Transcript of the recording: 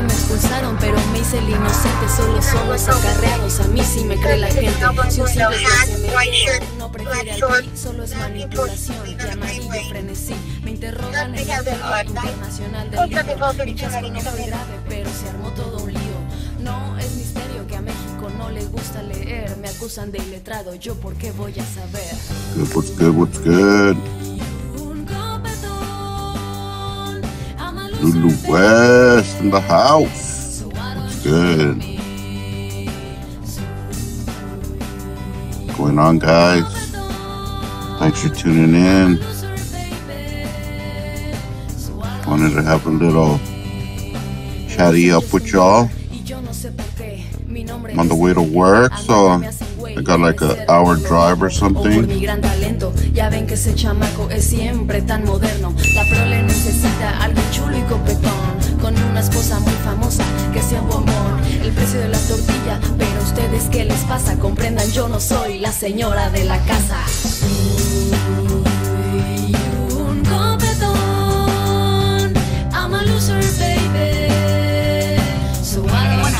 me expulsaron, pero me hice el inocente. Solo somos acarreados, a mí sí me cree la gente. Si un simple no prefiere al PRI, solo es manipulación. Amarillo frenesí, me interrogan en el mercado internacional del lío. Mi caso no fue grave, pero se armó todo un lío. No es misterio que a México no les gusta leer. Me acusan de iletrado, yo por qué voy a saber. ¿Por qué, por qué? Lulu West in the house. What's good? Going on, guys? Thanks for tuning in. Wanted to have a little chatty up with y'all. I'm on the way to work, so I got like an hour drive or something. Ustedes qué les pasa, comprendan, yo no soy la señora de la casa. Uy, un I'm a loser, baby. So I don't want